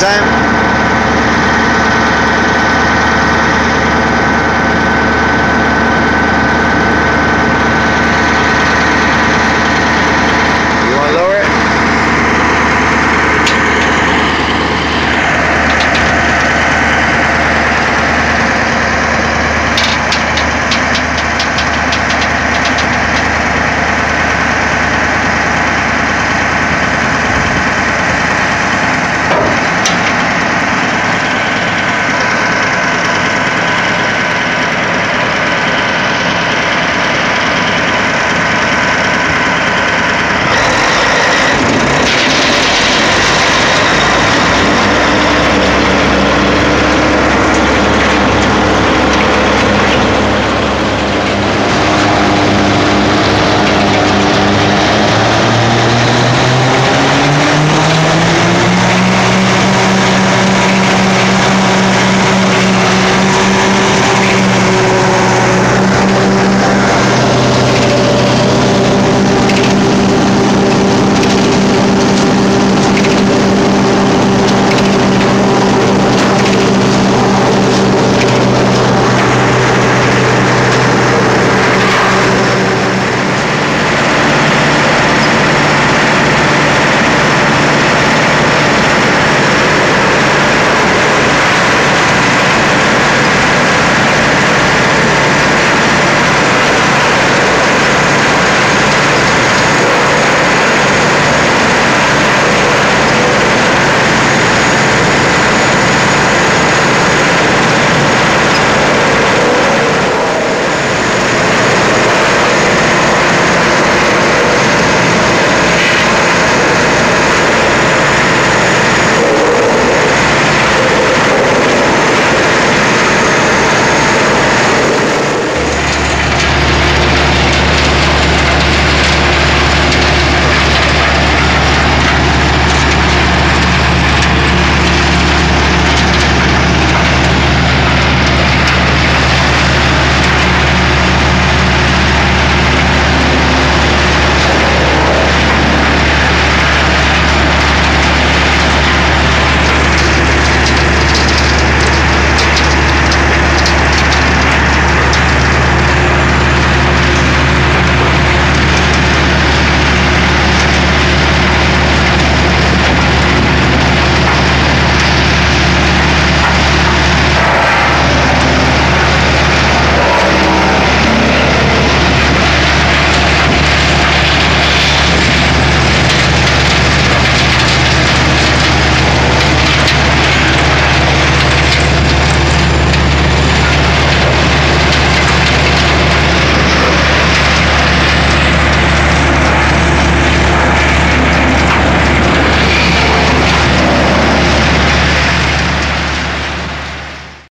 time.